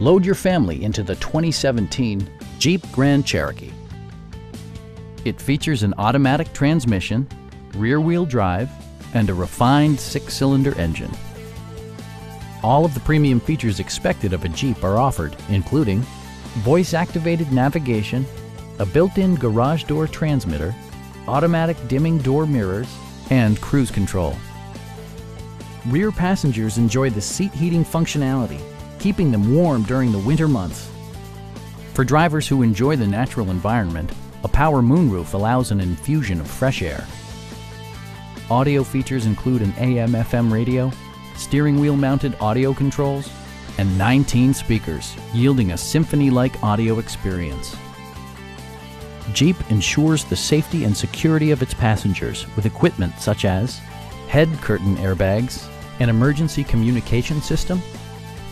Load your family into the 2017 Jeep Grand Cherokee. It features an automatic transmission, rear-wheel drive, and a refined six-cylinder engine. All of the premium features expected of a Jeep are offered, including voice-activated navigation, a built-in garage door transmitter, automatic dimming door mirrors, and cruise control. Rear passengers enjoy the seat heating functionality, keeping them warm during the winter months. For drivers who enjoy the natural environment, a power moonroof allows an infusion of fresh air. Audio features include an AM-FM radio, steering wheel mounted audio controls, and 19 speakers, yielding a symphony-like audio experience. Jeep ensures the safety and security of its passengers with equipment such as head curtain airbags, an emergency communication system,